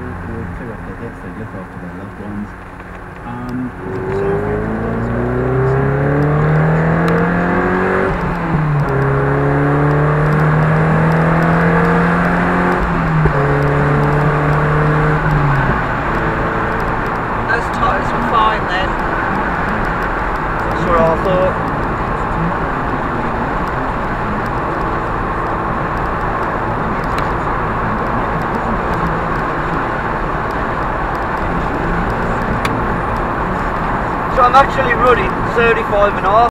see what they get. They look after their loved ones. Um, so Those tyres were fine then. That's what I thought. I'm actually running 35 and a half.